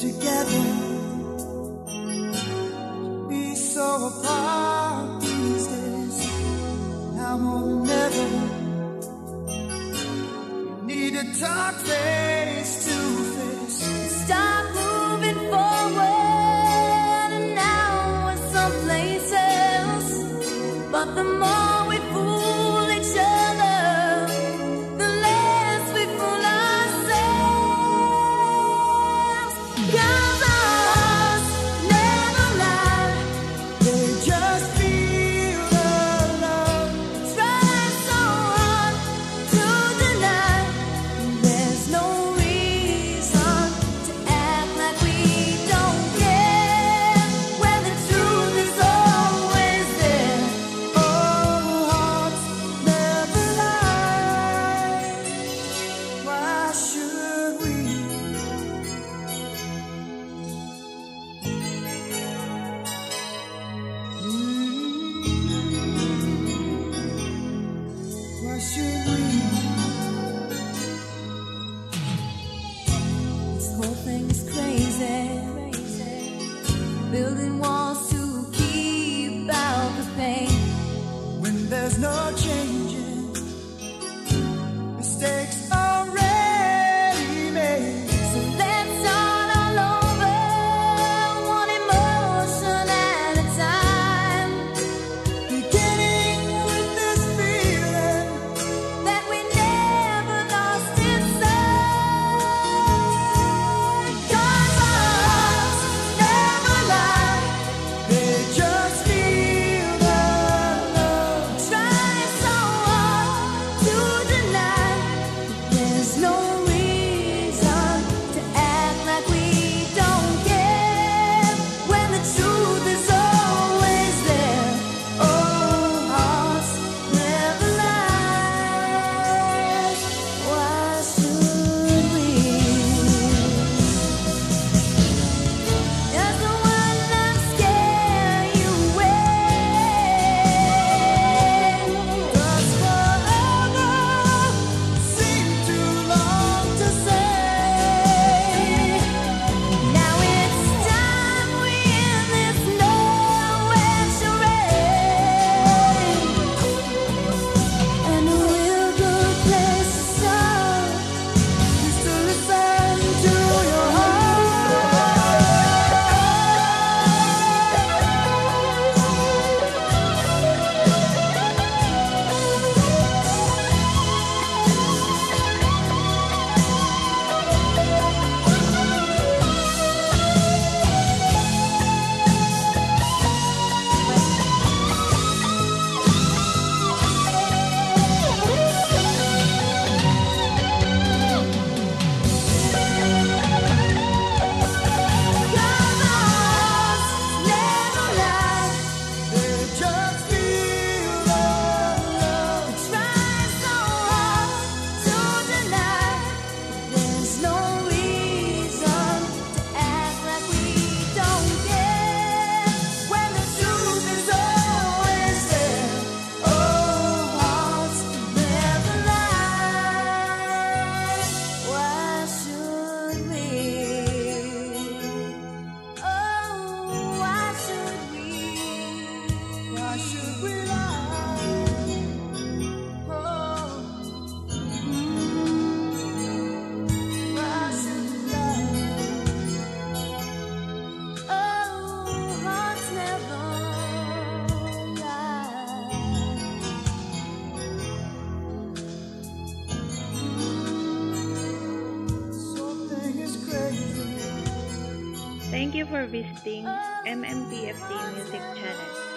together. Be so apart these days. Now more than ever. We need to talk there. When Thank you for visiting MMPFT Music Channel.